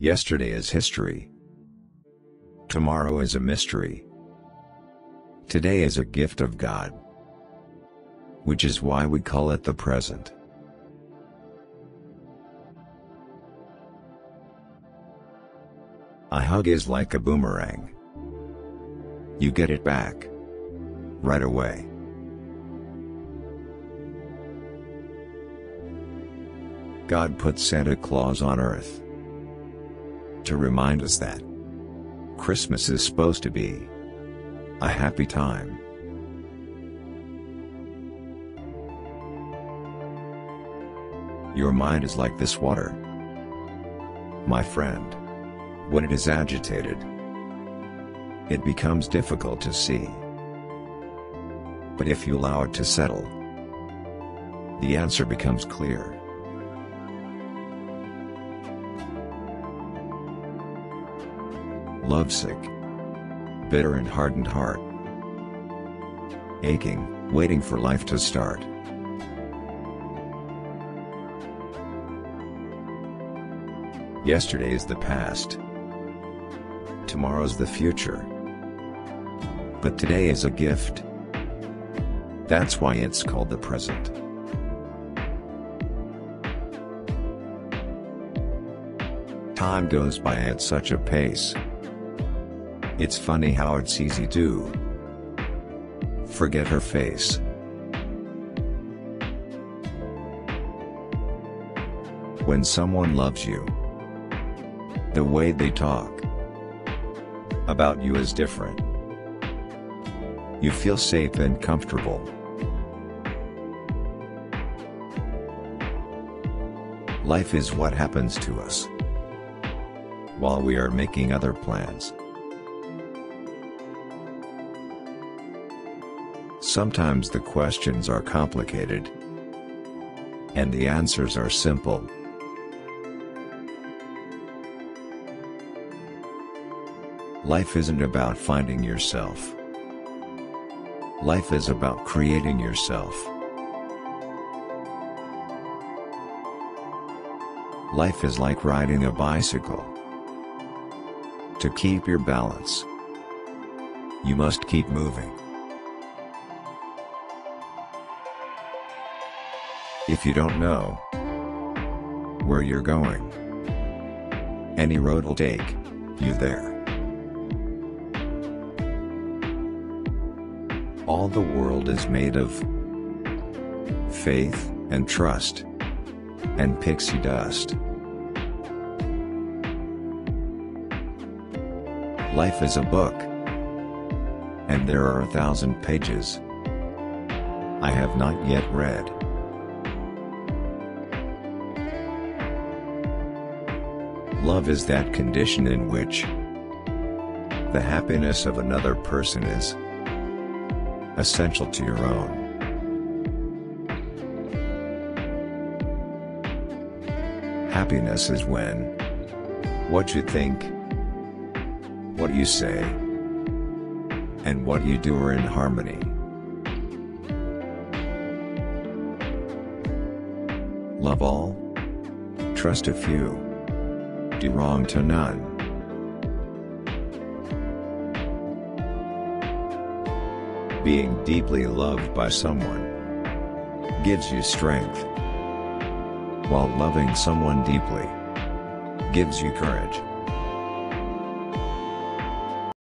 Yesterday is history. Tomorrow is a mystery. Today is a gift of God. Which is why we call it the present. A hug is like a boomerang. You get it back. Right away. God put Santa Claus on Earth. To remind us that Christmas is supposed to be a happy time. Your mind is like this water. My friend. When it is agitated, it becomes difficult to see. But if you allow it to settle, the answer becomes clear. Lovesick, bitter and hardened heart, aching, waiting for life to start. Yesterday is the past. Tomorrow's the future. But today is a gift. That's why it's called the present. Time goes by at such a pace. It's funny how it's easy to forget her face. When someone loves you, the way they talk about you is different. You feel safe and comfortable. Life is what happens to us while we are making other plans. Sometimes the questions are complicated, and the answers are simple. Life isn't about finding yourself. Life is about creating yourself. Life is like riding a bicycle. To keep your balance, you must keep moving. If you don't know where you're going, any road will take you there. All the world is made of faith and trust and pixie dust. Life is a book, and there are a thousand pages I have not yet read. Love is that condition in which the happiness of another person is essential to your own. Happiness is when what you think, what you say, and what you do are in harmony. Love all, trust a few, do wrong to none. Being deeply loved by someone gives you strength, while loving someone deeply gives you courage.